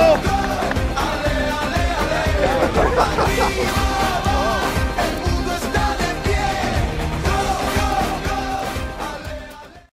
goal!